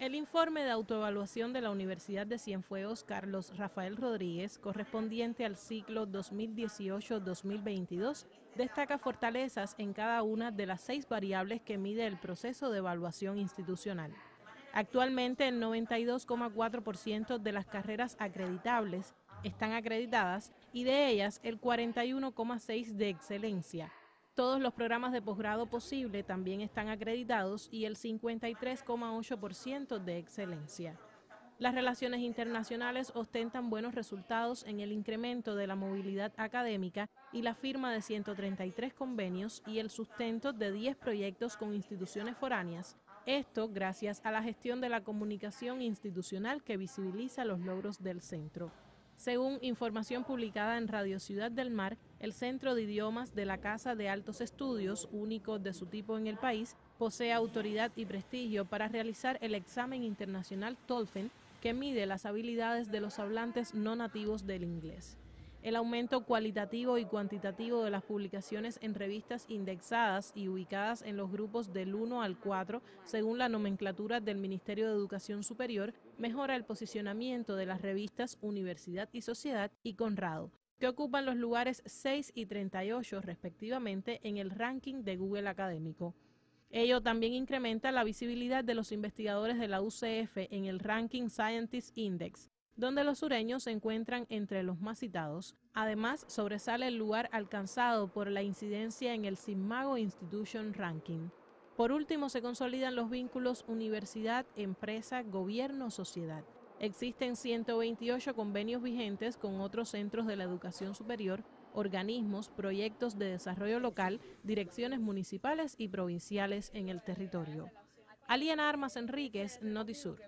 El informe de autoevaluación de la Universidad de Cienfuegos Carlos Rafael Rodríguez, correspondiente al ciclo 2018-2022, destaca fortalezas en cada una de las seis variables que mide el proceso de evaluación institucional. Actualmente el 92,4% de las carreras acreditables están acreditadas y de ellas el 41,6% de excelencia, todos los programas de posgrado posible también están acreditados y el 53,8% de excelencia. Las relaciones internacionales ostentan buenos resultados en el incremento de la movilidad académica y la firma de 133 convenios y el sustento de 10 proyectos con instituciones foráneas. Esto gracias a la gestión de la comunicación institucional que visibiliza los logros del centro. Según información publicada en Radio Ciudad del Mar, el Centro de Idiomas de la Casa de Altos Estudios, único de su tipo en el país, posee autoridad y prestigio para realizar el examen internacional TOLFEN, que mide las habilidades de los hablantes no nativos del inglés. El aumento cualitativo y cuantitativo de las publicaciones en revistas indexadas y ubicadas en los grupos del 1 al 4, según la nomenclatura del Ministerio de Educación Superior, mejora el posicionamiento de las revistas Universidad y Sociedad y Conrado, que ocupan los lugares 6 y 38 respectivamente en el ranking de Google Académico. Ello también incrementa la visibilidad de los investigadores de la UCF en el ranking Scientist Index, donde los sureños se encuentran entre los más citados. Además, sobresale el lugar alcanzado por la incidencia en el Simago Institution Ranking. Por último, se consolidan los vínculos universidad, empresa, gobierno, sociedad. Existen 128 convenios vigentes con otros centros de la educación superior, organismos, proyectos de desarrollo local, direcciones municipales y provinciales en el territorio. Aliena Armas Enríquez, Notisur.